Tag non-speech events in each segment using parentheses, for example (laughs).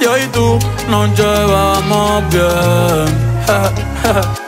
yo y tú nos llevamos bien. (laughs)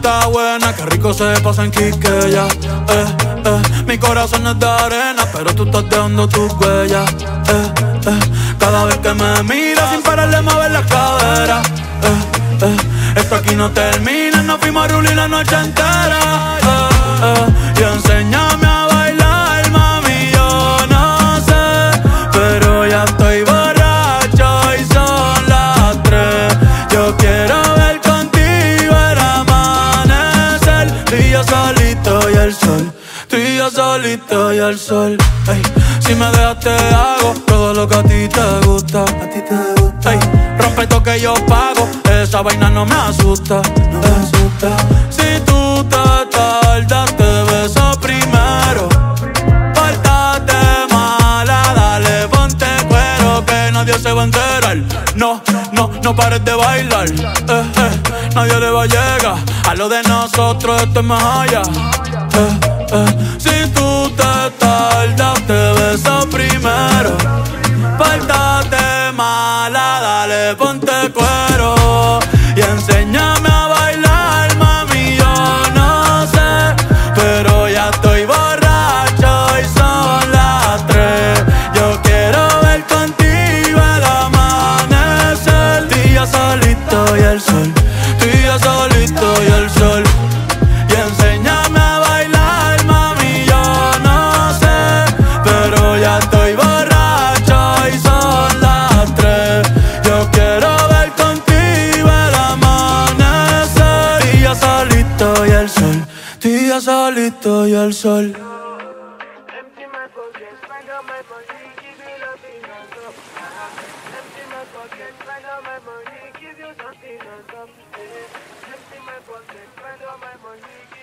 está buena, que rico se pasa en Quiqueya. Eh, eh, mi corazón es de arena, pero tú estás dejando tus huellas. Eh, eh, cada vez que me miras sin pararle mover la cadera. Eh, eh, esto aquí no termina, no fuimos a la noche entera. Y yo solito y el sol. Ey, si me dejas te hago todo lo que a ti te gusta, a ti te gusta. Ey, rompe esto que yo pago, esa vaina no me asusta, no me asusta. Si tú te tardas te beso primero. Pórtate mala, dale, ponte cuero que nadie se va a enterar. No, no, no pares de bailar. Eh, eh, nadie le va a llegar a lo de nosotros, esto es más allá. Eh, eh, si tú te solito y el sol, tú y solito y el sol. Give you something on Empty my pocket, spend all my money,